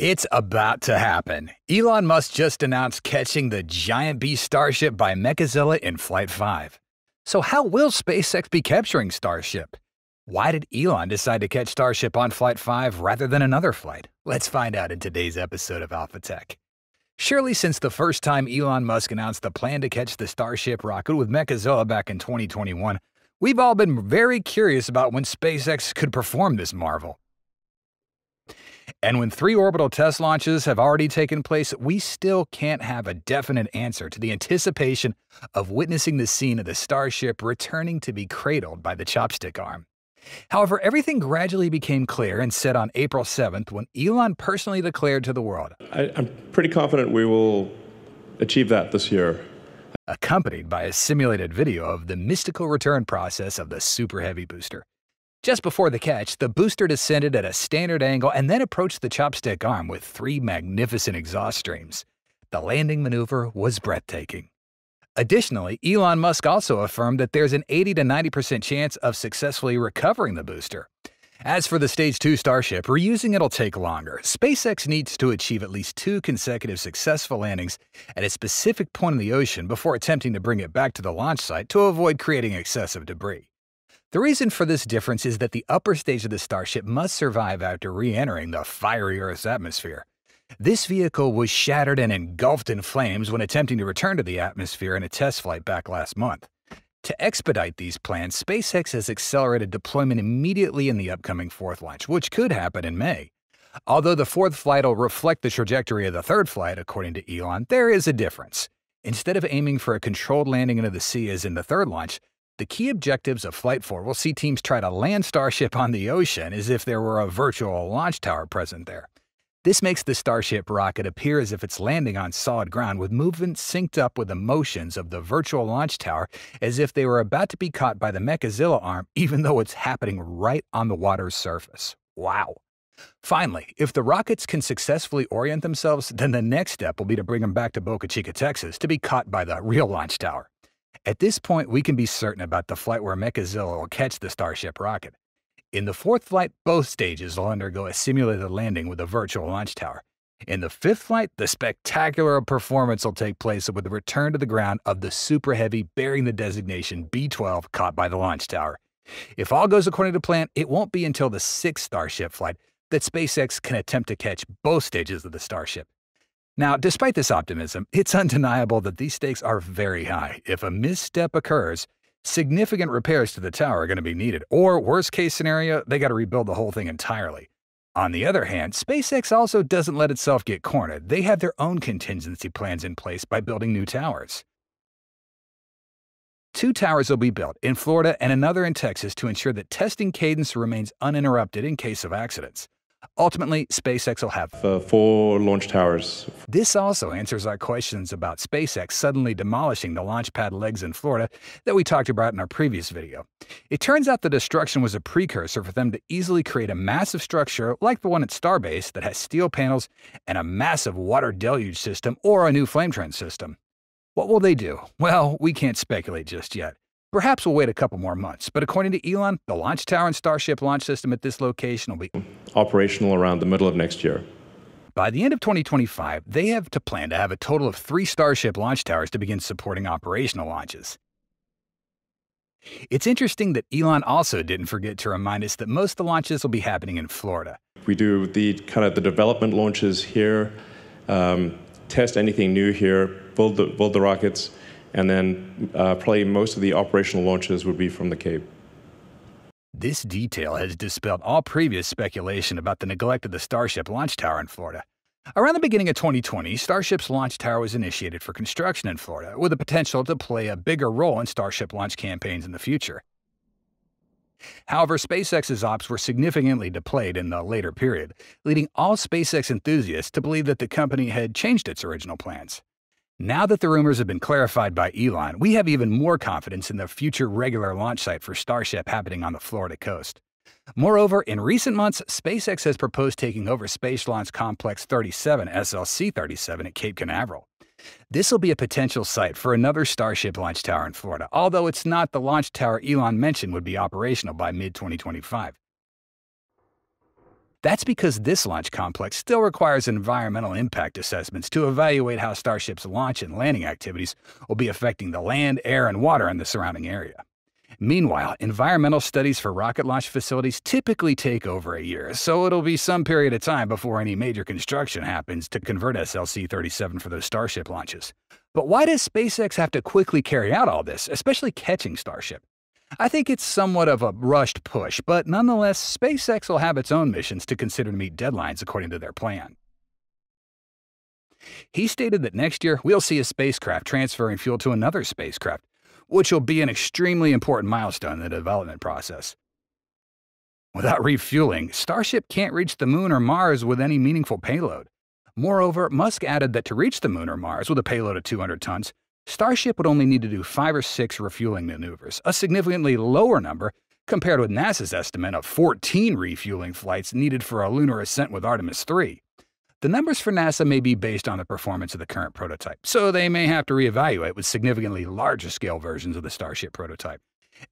It's about to happen. Elon Musk just announced catching the giant beast Starship by Mechazilla in Flight 5. So, how will SpaceX be capturing Starship? Why did Elon decide to catch Starship on Flight 5 rather than another flight? Let's find out in today's episode of Alpha Tech. Surely, since the first time Elon Musk announced the plan to catch the Starship rocket with Mechazilla back in 2021, we've all been very curious about when SpaceX could perform this marvel. And when three orbital test launches have already taken place, we still can't have a definite answer to the anticipation of witnessing the scene of the Starship returning to be cradled by the chopstick arm. However, everything gradually became clear and said on April 7th when Elon personally declared to the world I, I'm pretty confident we will achieve that this year. Accompanied by a simulated video of the mystical return process of the Super Heavy booster. Just before the catch, the booster descended at a standard angle and then approached the chopstick arm with three magnificent exhaust streams. The landing maneuver was breathtaking. Additionally, Elon Musk also affirmed that there's an 80 to 90% chance of successfully recovering the booster. As for the Stage 2 Starship, reusing it'll take longer. SpaceX needs to achieve at least two consecutive successful landings at a specific point in the ocean before attempting to bring it back to the launch site to avoid creating excessive debris. The reason for this difference is that the upper stage of the Starship must survive after re entering the fiery Earth's atmosphere. This vehicle was shattered and engulfed in flames when attempting to return to the atmosphere in a test flight back last month. To expedite these plans, SpaceX has accelerated deployment immediately in the upcoming fourth launch, which could happen in May. Although the fourth flight will reflect the trajectory of the third flight, according to Elon, there is a difference. Instead of aiming for a controlled landing into the sea as in the third launch, the key objectives of Flight 4 will see teams try to land Starship on the ocean as if there were a virtual launch tower present there. This makes the Starship rocket appear as if it's landing on solid ground with movement synced up with the motions of the virtual launch tower as if they were about to be caught by the Mechazilla arm, even though it's happening right on the water's surface. Wow. Finally, if the rockets can successfully orient themselves, then the next step will be to bring them back to Boca Chica, Texas to be caught by the real launch tower. At this point, we can be certain about the flight where Mechazilla will catch the Starship rocket. In the fourth flight, both stages will undergo a simulated landing with a virtual launch tower. In the fifth flight, the spectacular performance will take place with the return to the ground of the Super Heavy bearing the designation B 12 caught by the launch tower. If all goes according to plan, it won't be until the sixth Starship flight that SpaceX can attempt to catch both stages of the Starship. Now, despite this optimism, it's undeniable that these stakes are very high. If a misstep occurs, significant repairs to the tower are going to be needed, or worst case scenario, they got to rebuild the whole thing entirely. On the other hand, SpaceX also doesn't let itself get cornered. They have their own contingency plans in place by building new towers. Two towers will be built in Florida and another in Texas to ensure that testing cadence remains uninterrupted in case of accidents. Ultimately, SpaceX will have uh, four launch towers. This also answers our questions about SpaceX suddenly demolishing the launch pad legs in Florida that we talked about in our previous video. It turns out the destruction was a precursor for them to easily create a massive structure like the one at Starbase that has steel panels and a massive water deluge system or a new flame trench system. What will they do? Well, we can't speculate just yet. Perhaps we'll wait a couple more months, but according to Elon, the launch tower and Starship launch system at this location will be operational around the middle of next year. By the end of 2025, they have to plan to have a total of three Starship launch towers to begin supporting operational launches. It's interesting that Elon also didn't forget to remind us that most of the launches will be happening in Florida. We do the kind of the development launches here, um, test anything new here, build the, build the rockets, and then uh, probably most of the operational launches would be from the Cape. This detail has dispelled all previous speculation about the neglect of the Starship launch tower in Florida. Around the beginning of 2020, Starship's launch tower was initiated for construction in Florida, with the potential to play a bigger role in Starship launch campaigns in the future. However, SpaceX's ops were significantly delayed in the later period, leading all SpaceX enthusiasts to believe that the company had changed its original plans. Now that the rumors have been clarified by Elon, we have even more confidence in the future regular launch site for Starship happening on the Florida coast. Moreover, in recent months, SpaceX has proposed taking over Space Launch Complex 37, SLC 37, at Cape Canaveral. This will be a potential site for another Starship launch tower in Florida, although it's not the launch tower Elon mentioned would be operational by mid 2025. That's because this launch complex still requires environmental impact assessments to evaluate how Starship's launch and landing activities will be affecting the land, air, and water in the surrounding area. Meanwhile, environmental studies for rocket launch facilities typically take over a year, so it'll be some period of time before any major construction happens to convert SLC 37 for those Starship launches. But why does SpaceX have to quickly carry out all this, especially catching Starship? I think it's somewhat of a rushed push, but nonetheless, SpaceX will have its own missions to consider to meet deadlines according to their plan. He stated that next year we'll see a spacecraft transferring fuel to another spacecraft, which will be an extremely important milestone in the development process. Without refueling, Starship can't reach the Moon or Mars with any meaningful payload. Moreover, Musk added that to reach the Moon or Mars with a payload of 200 tons, Starship would only need to do five or six refueling maneuvers, a significantly lower number compared with NASA's estimate of 14 refueling flights needed for a lunar ascent with Artemis 3. The numbers for NASA may be based on the performance of the current prototype, so they may have to reevaluate with significantly larger scale versions of the Starship prototype.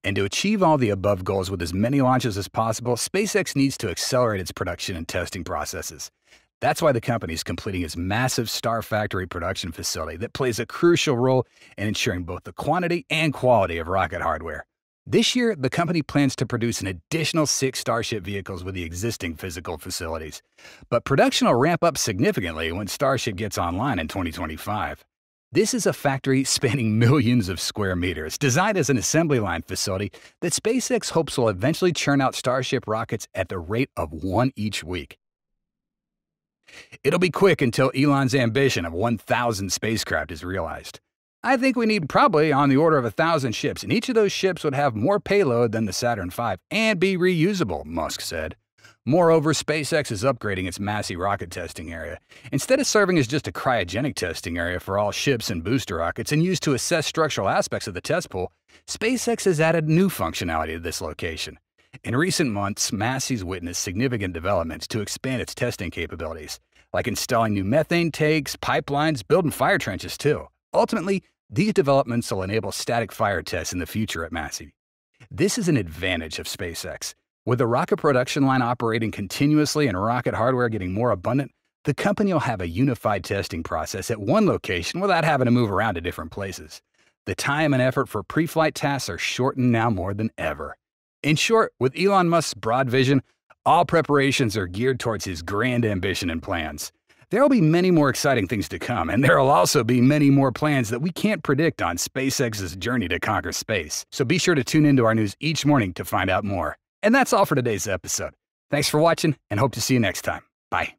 And to achieve all the above goals with as many launches as possible, SpaceX needs to accelerate its production and testing processes. That's why the company is completing its massive Star Factory production facility that plays a crucial role in ensuring both the quantity and quality of rocket hardware. This year, the company plans to produce an additional six Starship vehicles with the existing physical facilities. But production will ramp up significantly when Starship gets online in 2025. This is a factory spanning millions of square meters, designed as an assembly line facility that SpaceX hopes will eventually churn out Starship rockets at the rate of one each week. It'll be quick until Elon's ambition of 1,000 spacecraft is realized. I think we need probably on the order of a thousand ships, and each of those ships would have more payload than the Saturn V and be reusable, Musk said. Moreover, SpaceX is upgrading its Massey rocket testing area. Instead of serving as just a cryogenic testing area for all ships and booster rockets and used to assess structural aspects of the test pool, SpaceX has added new functionality to this location. In recent months, Massey's witnessed significant developments to expand its testing capabilities, like installing new methane tanks, pipelines, building fire trenches, too. Ultimately, these developments will enable static fire tests in the future at Massey. This is an advantage of SpaceX. With the rocket production line operating continuously and rocket hardware getting more abundant, the company will have a unified testing process at one location without having to move around to different places. The time and effort for pre flight tasks are shortened now more than ever. In short, with Elon Musk's broad vision, all preparations are geared towards his grand ambition and plans. There will be many more exciting things to come, and there will also be many more plans that we can't predict on SpaceX's journey to conquer space. So be sure to tune into our news each morning to find out more. And that's all for today's episode. Thanks for watching, and hope to see you next time. Bye.